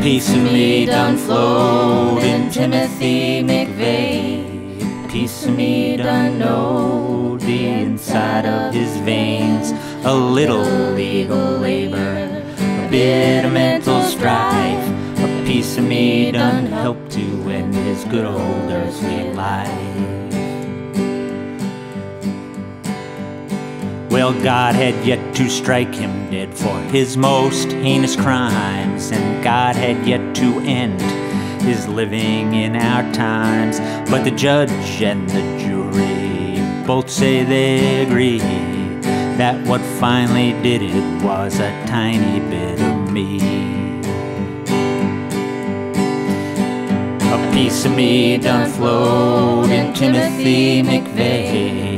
A piece of me done flowed in Timothy McVeigh. A piece of me done knowed the inside of his veins. A little legal labor, a bit of mental strife. A piece of me done helped to end his good old earthly life. Well, God had yet to strike him dead for his most heinous crimes, and God had yet to end his living in our times. But the judge and the jury both say they agree that what finally did it was a tiny bit of me. A piece of me done flowed in Timothy McVeigh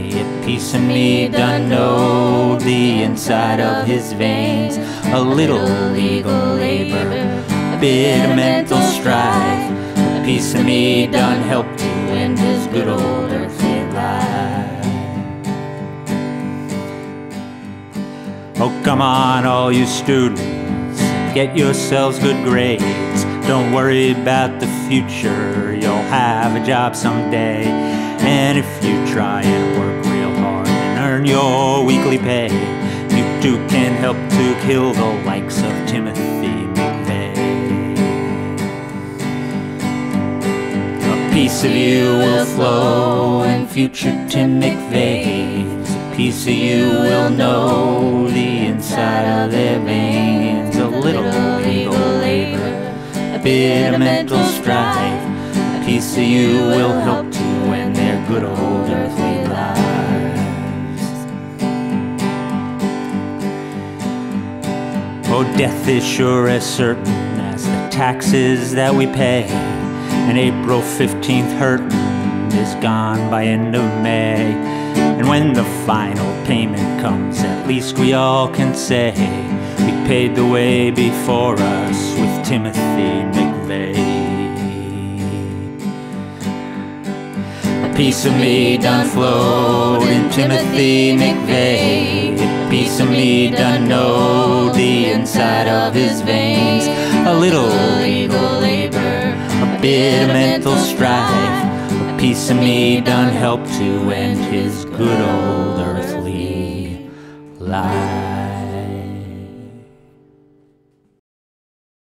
of me done know the inside of his veins. A little legal labor, a bit of mental strife. A piece of me done helped to end his good old earthly life. Oh, come on, all you students, get yourselves good grades. Don't worry about the future, you'll have a job someday. And if you try and pay. You too can help to kill the likes of Timothy McVeigh. A piece of you will flow in future Tim McVeighs. A piece of you will know the inside of their veins. A little legal labor, a bit of mental strife. A piece of you will help to end their good old Oh, death is sure as certain as the taxes that we pay. And April 15th hurtin' is gone by end of May. And when the final payment comes, at least we all can say we paid the way before us with Timothy McVeigh. A piece of me done flowed in Timothy McVeigh piece of me done know the inside of his veins. A little legal labor, a bit of mental strife. A piece of me done helped to end his good old earthly.